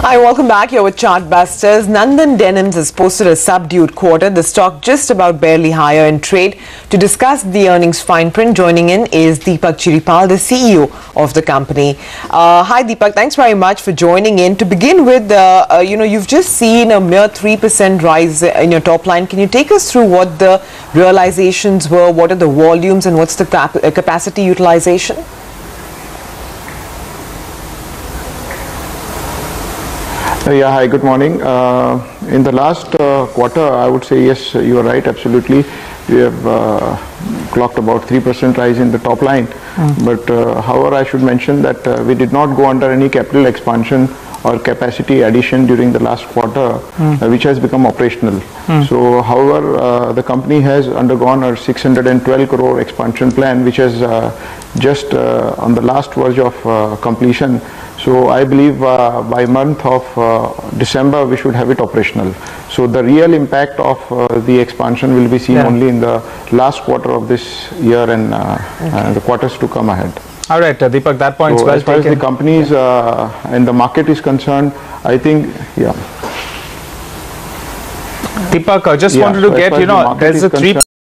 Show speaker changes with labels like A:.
A: Hi, welcome back. You're with Chartbusters. Nandan Denims has posted a subdued quarter. The stock just about barely higher in trade. To discuss the earnings fine print, joining in is Deepak Chiripal, the CEO of the company. Uh, hi, Deepak. Thanks very much for joining in. To begin with, uh, uh, you know, you've just seen a mere 3% rise in your top line. Can you take us through what the realizations were, what are the volumes, and what's the cap- uh, capacity utilization?
B: Yeah, hi, good morning. Uh, In the last uh, quarter, I would say, yes, you are right, absolutely. We have uh, clocked about 3% rise in the top line. But uh, however, I should mention that uh, we did not go under any capital expansion or capacity addition during the last quarter, uh, which has become operational. So however, uh, the company has undergone a 612 crore expansion plan, which is uh, just uh, on the last verge of uh, completion. So I believe uh, by month of uh, December we should have it operational. So the real impact of uh, the expansion will be seen
C: Yeah.
B: only in the last quarter of this year and uh, the quarters to come ahead.
C: All right, uh, Deepak, that point is
B: So
C: well
B: as far as the
C: taken.
B: companies uh, and the market is concerned, I think, yeah.
C: Deepak, I just
B: Yeah,
C: wanted to
B: so
C: get, you know, there's a 3%